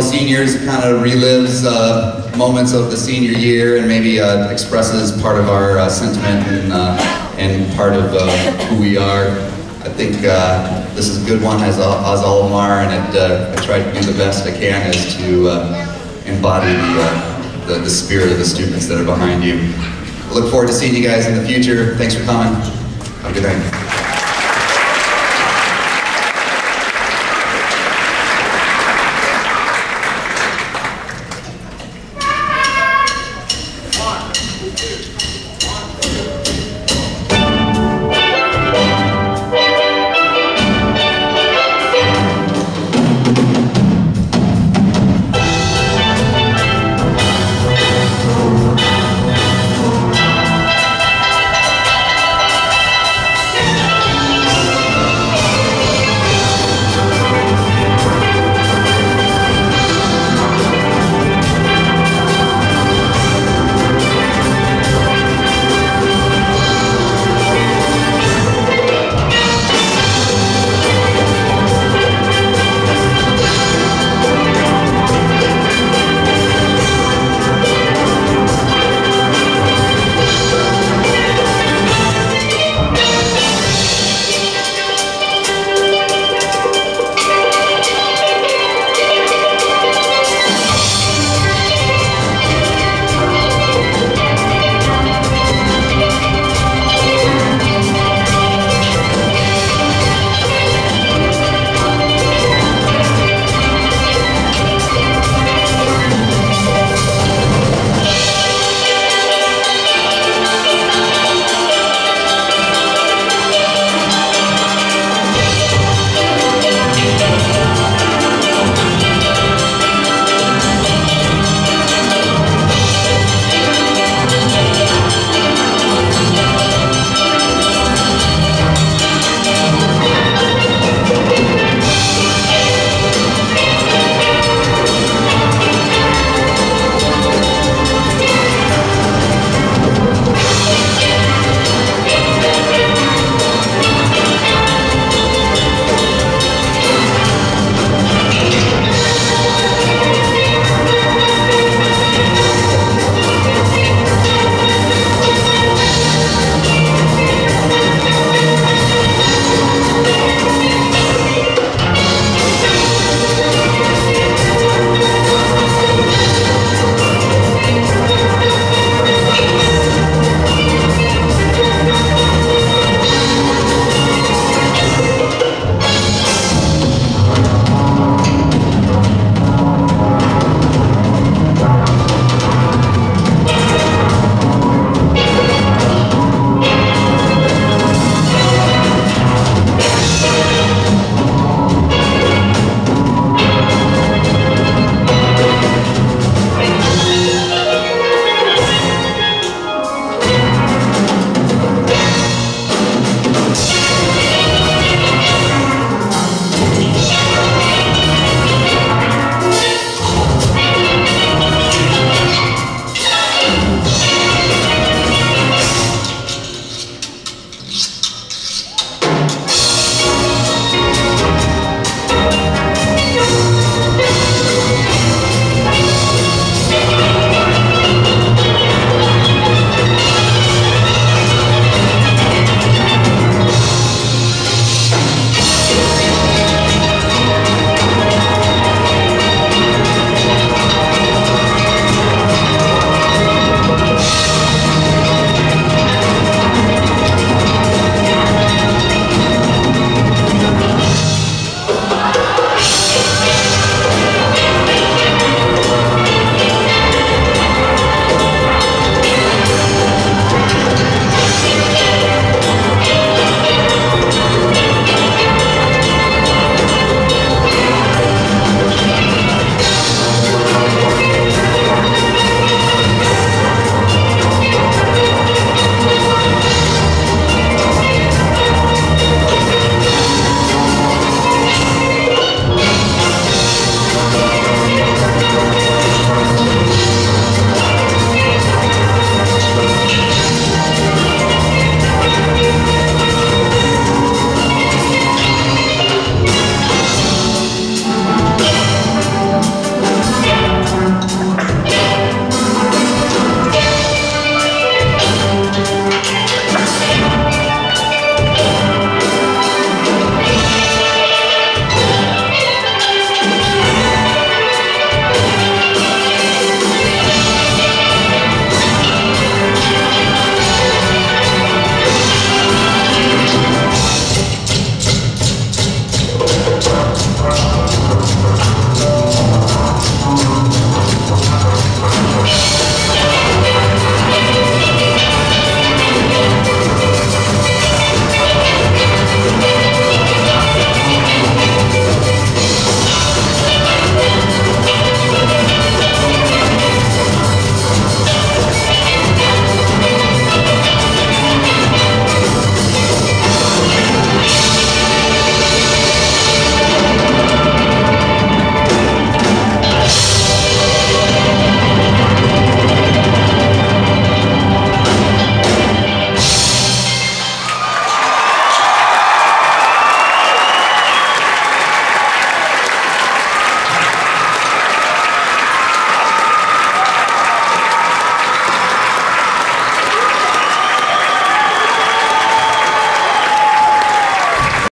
the seniors, kind of relives uh, moments of the senior year and maybe uh, expresses part of our uh, sentiment and, uh, and part of uh, who we are. I think uh, this is a good one as, as Alomar, and it, I try to do the best I can as to embody the, the, the spirit of the students that are behind you. I look forward to seeing you guys in the future. Thanks for coming. Have a good night.